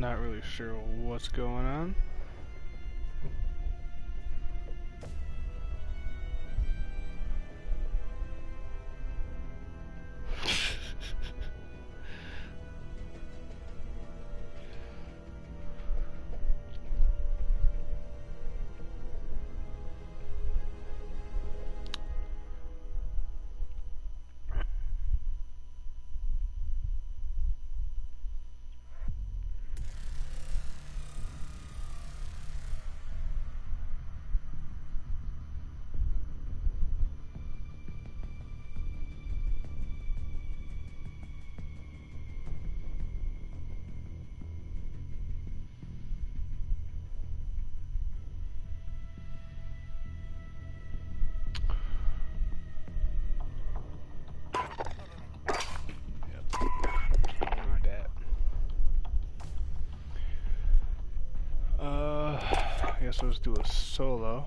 not really sure what's going on. Guess let's do a solo.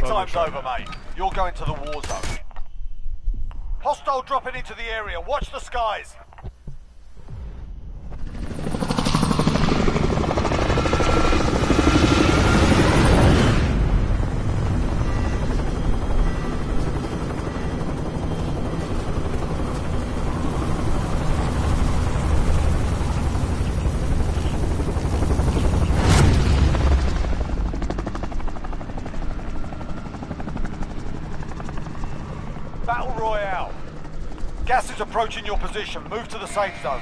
Playtime's over, mate. You're going to the war zone. Hostile dropping into the area. Watch the skies. Approaching your position. Move to the safe zone.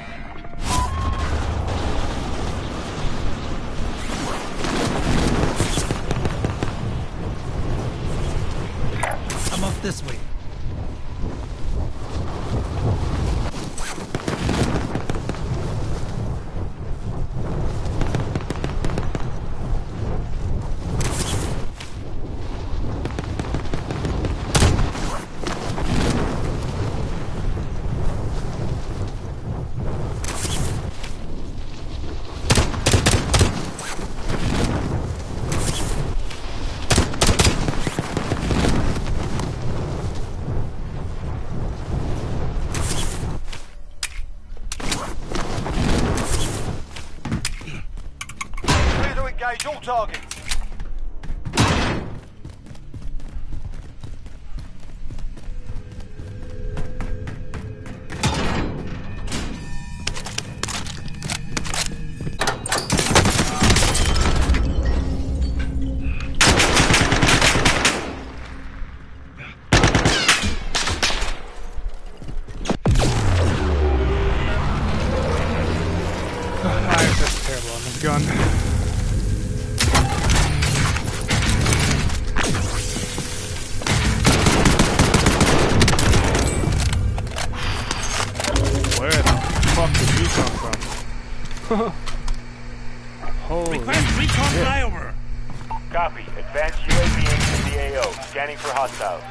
Advanced UAV into the AO. Scanning for hostiles.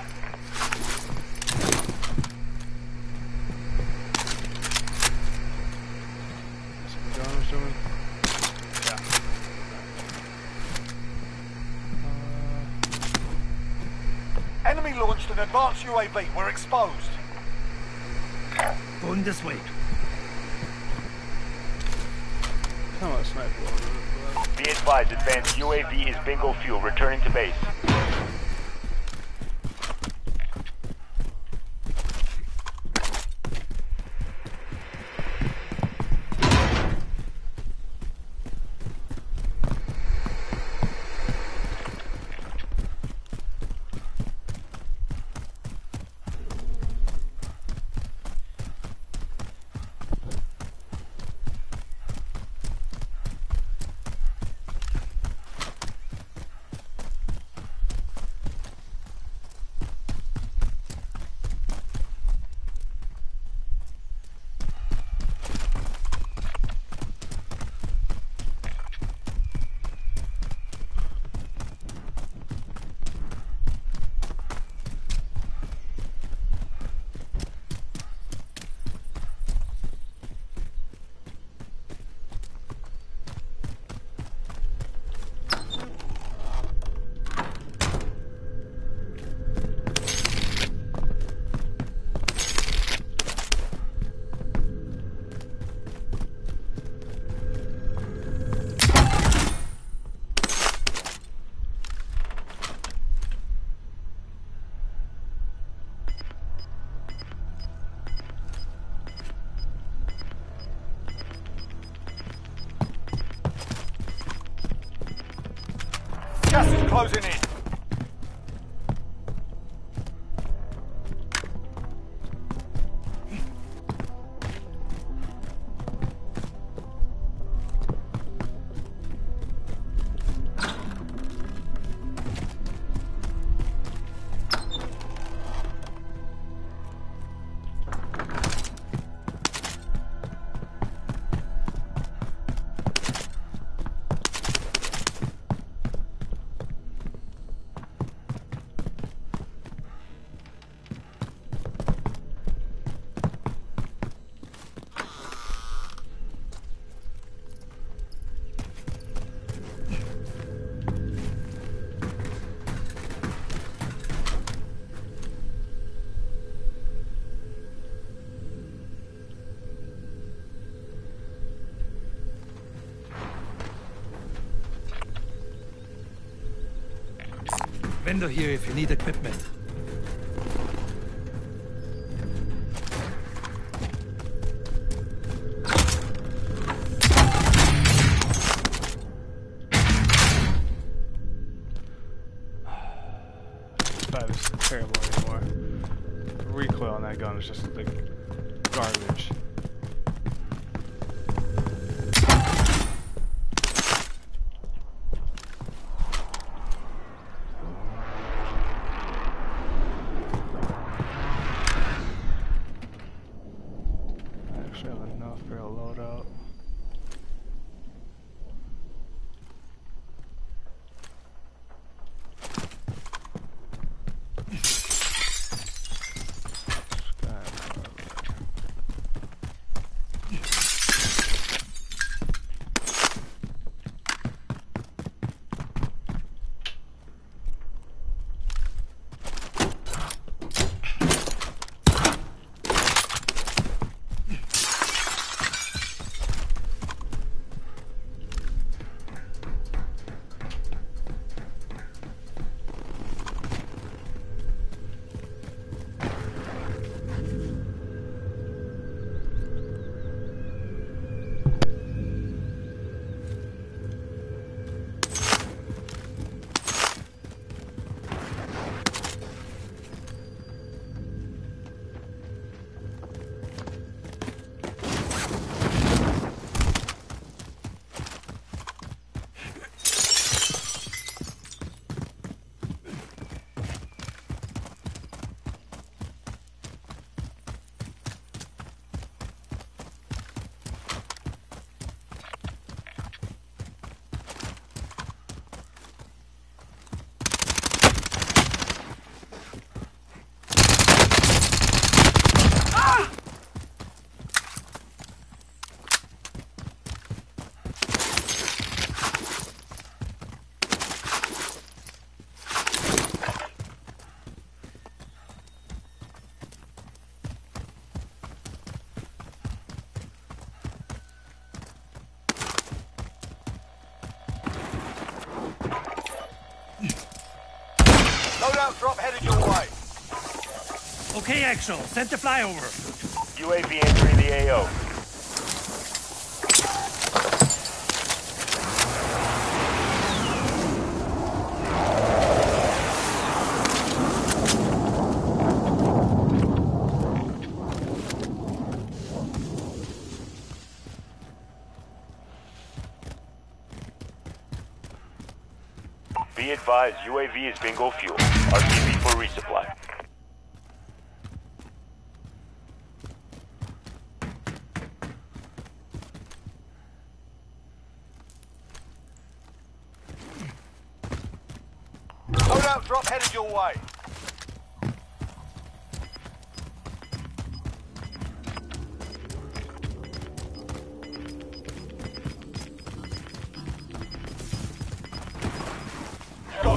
Is it the gun I'm assuming? Yeah. Uh, Enemy launched an advanced UAV. We're exposed. Going this way. kind of a sniper over Be advised, advanced UAV is bingo fuel. Returning to base. Is closing in. Vendor here if you need equipment. Fight is terrible anymore. recoil on that gun is just like garbage. Axel, send the flyover. UAV entering the AO. Be advised, UAV is bingo fuel. RTB for resupply.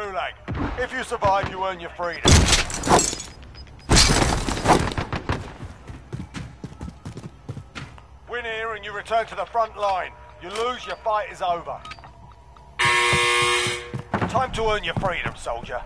Gulag. If you survive, you earn your freedom. Win here and you return to the front line. You lose, your fight is over. Time to earn your freedom, soldier.